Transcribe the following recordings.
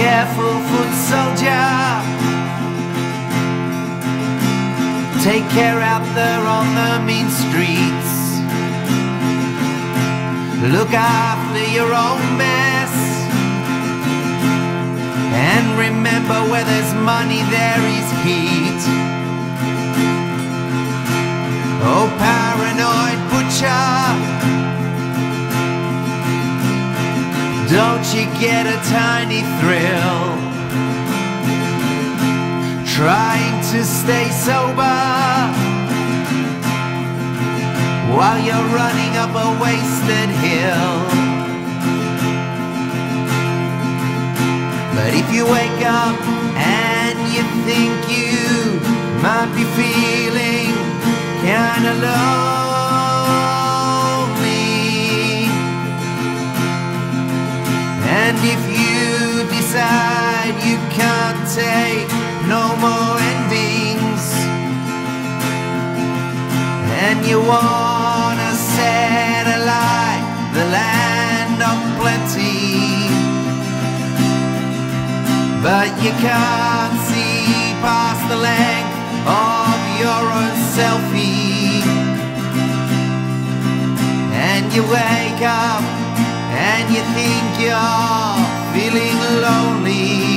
careful, foot soldier. Take care out there on the mean streets. Look after your own mess. And remember where there's money, there is heat. Oh, Don't you get a tiny thrill? Trying to stay sober while you're running up a wasted hill. But if you wake up and you think you might be feeling kinda lonely, and you wanna satellite the land of plenty, but you can't see past the length of your own selfie, and you wake up and you think you're feeling lonely.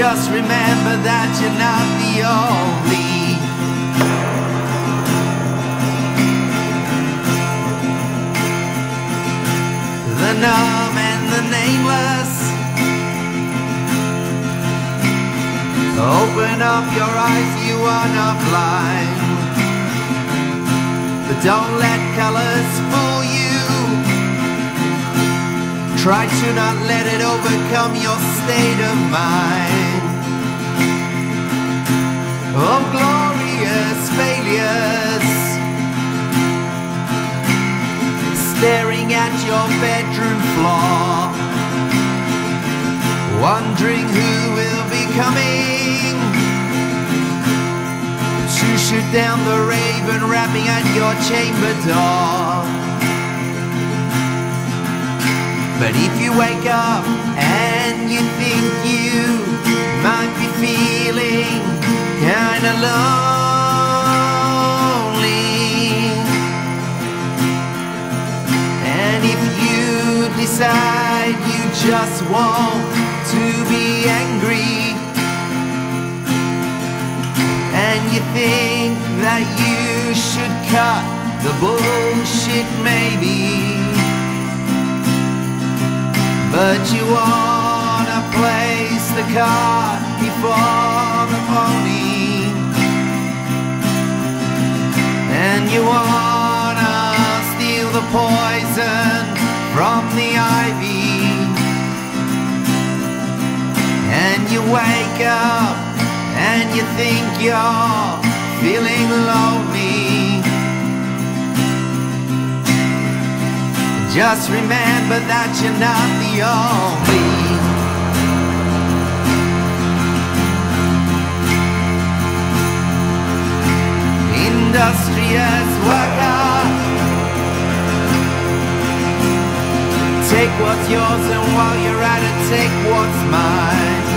Just remember that you're not the only. The numb and the nameless. Open up your eyes, you are not blind. But don't let colors fool you. Try to not let it overcome your state of mind. Wondering who will be coming to shoot down the raven rapping at your chamber door. But if you wake up and you think you might be feeling kinda lonely, and if you decide you just want to be angry, and you think that you should cut the bullshit maybe. But you wanna place the cart before the pony And you wanna you wake up and you think you're feeling lonely Just remember that you're not the only. Industrious worker. Take what's yours and while you're at it, take what's mine.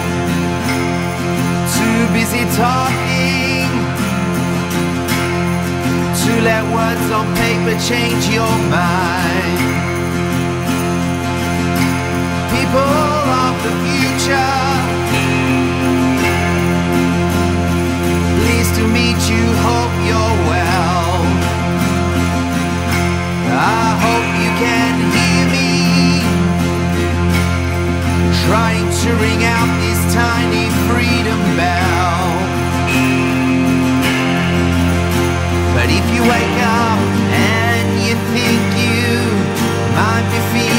Busy talking to let words on paper change your mind. People of the future, pleased to meet you, hope you're well. I hope you can hear me, trying to ring out this tiny freedom bell. But if you wake up and you think you might be feeling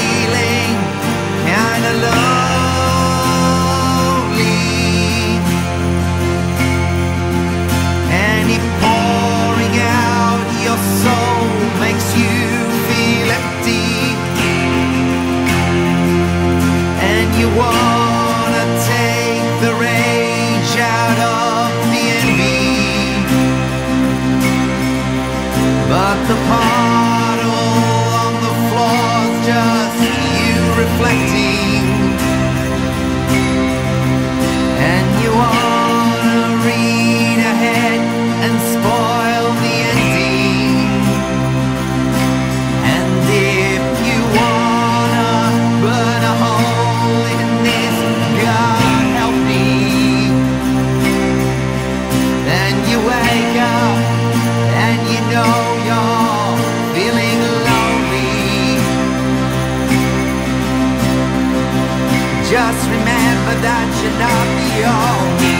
the puddle on the floor's just you reflecting. Just remember that you're not the only